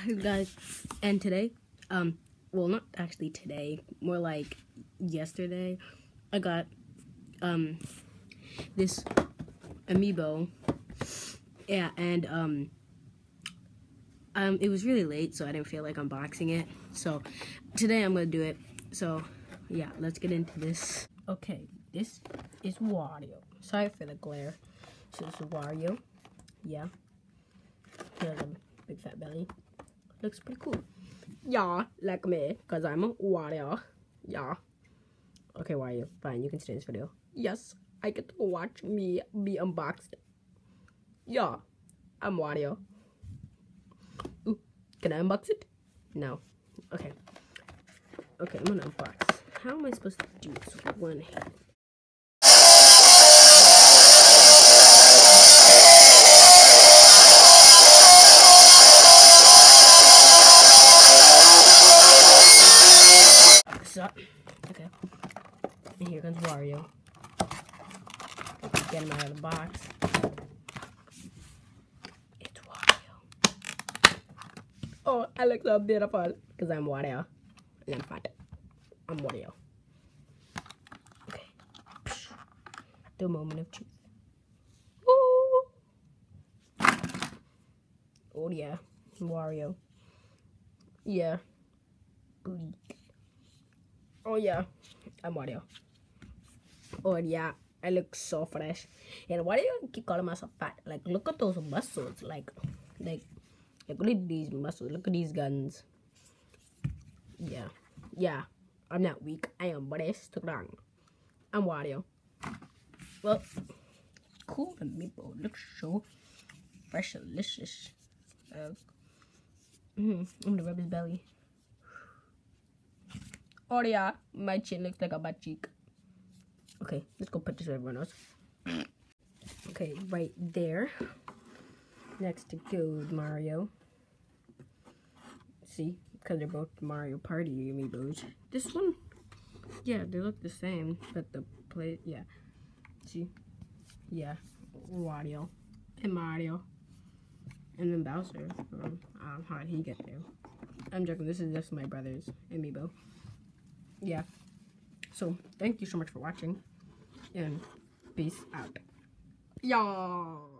Hi guys, and today, um, well not actually today, more like yesterday, I got, um, this amiibo, yeah, and, um, um, it was really late, so I didn't feel like unboxing it, so today I'm gonna do it, so, yeah, let's get into this. Okay, this is Wario. Sorry for the glare. So this is Wario, yeah. He has a big fat belly. Looks pretty cool. Yeah, like me, because I'm a Wario. Yeah. Okay, Wario, fine, you can stay in this video. Yes, I get to watch me be unboxed. Yeah, I'm Wario. Ooh, can I unbox it? No. Okay. Okay, I'm gonna unbox. How am I supposed to do this with one hand? Okay. And here comes Wario. Get him out of the box. It's Wario. Oh, I look so beautiful. Because I'm Wario. And I'm fat. I'm Wario. Okay. The moment of truth. Oh, yeah. Wario. Yeah. Oh yeah, I'm Wario. Oh yeah, I look so fresh. And why do you keep calling myself fat? Like, look at those muscles. Like, like, like look at these muscles. Look at these guns. Yeah, yeah. I'm not weak. I am very strong. I'm Wario. Well, cool and meatball. Looks so fresh, and delicious. Uh, mm, I'm gonna rub his belly. Oh yeah, my chin looks like a butt cheek. Okay, let's go put this where everyone else. Okay, right there. Next to Gold Mario. See, because they're both Mario Party amiibos. This one, yeah, they look the same, but the plate, yeah. See, yeah, Wario and Mario, and then Bowser. Um, how did he get there? I'm joking. This is just my brother's amiibo yeah. So, thank you so much for watching. And peace out. Yeah.